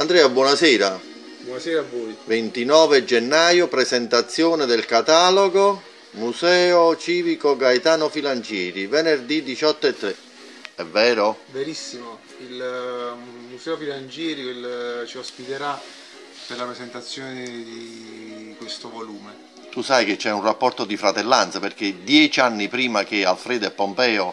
Andrea, buonasera. Buonasera a voi. 29 gennaio, presentazione del catalogo Museo Civico Gaetano Filangieri, venerdì 18 e 3. È vero? Verissimo, il eh, Museo Filangieri il- ci ospiterà per la presentazione di questo volume. Tu sai che c'è un rapporto di fratellanza perché dieci anni prima che Alfredo e Pompeo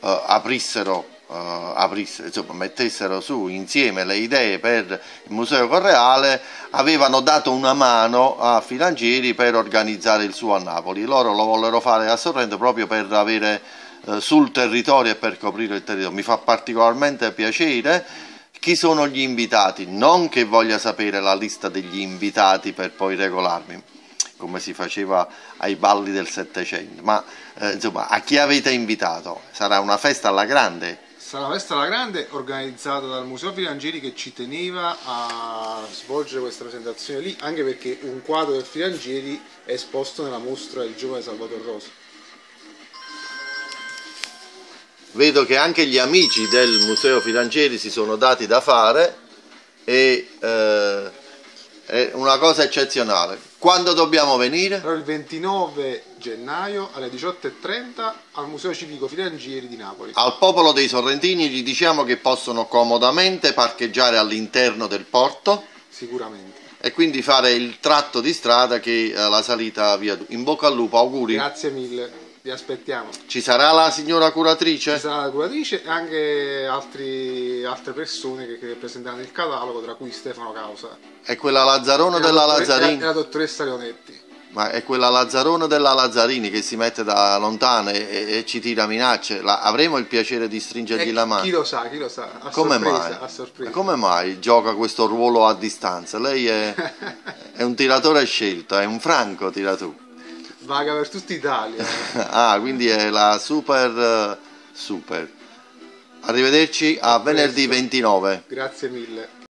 eh, aprissero, aprisse- insomma, mettessero su insieme le idee per il Museo Correale, avevano dato una mano a Filangieri per organizzare il suo a Napoli. Loro lo vollero fare a Sorrento proprio per avere eh, sul territorio e per coprire il territorio. Mi fa particolarmente piacere. Chi sono gli invitati? Non che voglia sapere la lista degli invitati per poi regolarmi, come si faceva ai balli del Settecento, ma eh, insomma a chi avete invitato? Sarà una festa alla grande? Una festa alla grande organizzata dal Museo Filangieri che ci teneva a svolgere questa presentazione lì, anche perché un quadro del Filangieri è esposto nella mostra del giovane Salvatore Rosa. Vedo che anche gli amici del Museo Filangieri si sono dati da fare e una cosa eccezionale. Quando dobbiamo venire? Allora il 29 gennaio alle 18.30 al Museo Civico Filangieri di Napoli. Al popolo dei sorrentini gli diciamo che possono comodamente parcheggiare all'interno del porto Sicuramente. e quindi fare il tratto di strada che è la salita via. In bocca al lupo, auguri. Grazie mille, vi aspettiamo. Ci sarà la signora curatrice? Ci sarà la curatrice e anche altri- altre persone che, che presenteranno il catalogo, tra cui Stefano Causa. È quella Lazzarona la della Lazzarini? E la dottoressa Leonetti. Ma è quella Lazzarona della Lazzarini che si mette da lontano e, e ci tira minacce. La- avremo il piacere di stringergli E la mano. Chi lo sa, chi lo sa. A Come sorpresa, mai? A. Come mai gioca questo ruolo a distanza? Lei è, è un tiratore scelto, è un franco tiratore. Vaga per tutta Italia. Ah, quindi è la super eh, super. Arrivederci a venerdì presto. 29. Grazie mille.